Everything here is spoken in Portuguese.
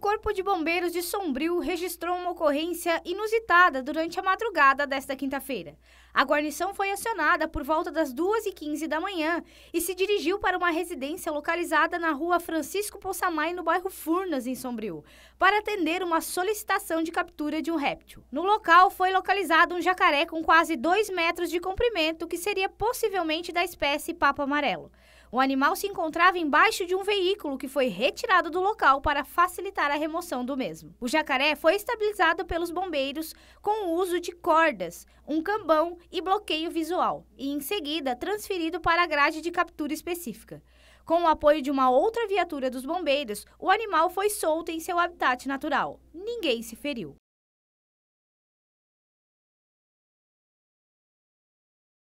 Corpo de Bombeiros de Sombrio registrou uma ocorrência inusitada durante a madrugada desta quinta-feira. A guarnição foi acionada por volta das 2h15 da manhã e se dirigiu para uma residência localizada na rua Francisco Poçamai, no bairro Furnas, em Sombrio, para atender uma solicitação de captura de um réptil. No local foi localizado um jacaré com quase 2 metros de comprimento, que seria possivelmente da espécie papo amarelo. O animal se encontrava embaixo de um veículo que foi retirado do local para facilitar a remoção do mesmo. O jacaré foi estabilizado pelos bombeiros com o uso de cordas, um cambão e bloqueio visual, e em seguida transferido para a grade de captura específica. Com o apoio de uma outra viatura dos bombeiros, o animal foi solto em seu habitat natural. Ninguém se feriu.